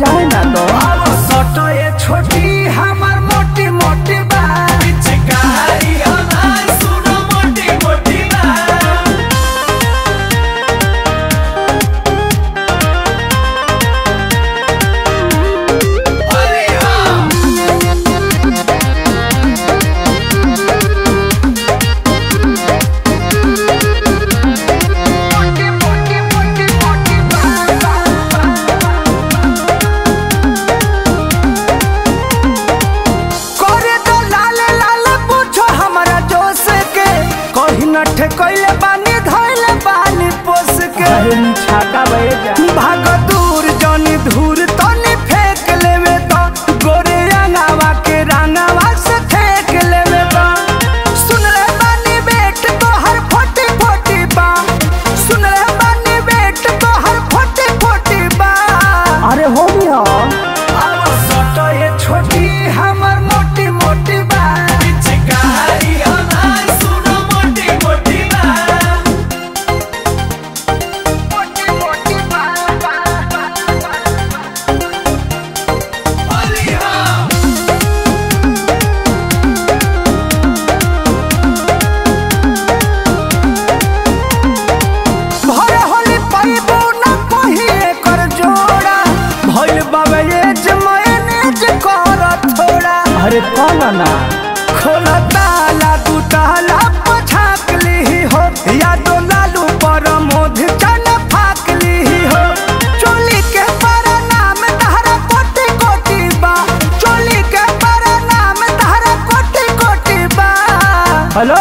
ya buena बानी धैल बानी पोस के भागत कौन ना खोला ताला तू ताला पछाक ली हो या तो लालू पर मोध चन फाक ली हो। चोली के पर नाम तहरा कोटि कोटि बा। चोली के पर नाम तहरा कोटि कोटि बा। हेलो?